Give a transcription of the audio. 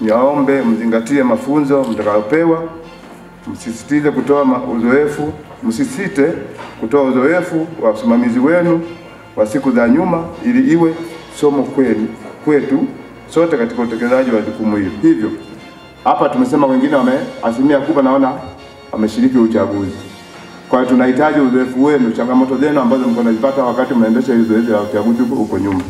niwaombe mzingatie mafunzo mtakayopewa, msisitize kutoa uzoefu, msisite kutoa uzoefu wa usimamizi wenu wa siku za nyuma ili iwe somo kwenu kwetu sote katika utekelezaji wa jukumu hili. Hivyo hapa tumesema wengine wame asilimia kubwa naona wameshiriki uchaguzi. Kwa hiyo tunahitaji uzoefu wenu, changamoto zenu ambazo mko nazipata wakati mnaendesha hili zoezi la uchaguzi huko nyuma.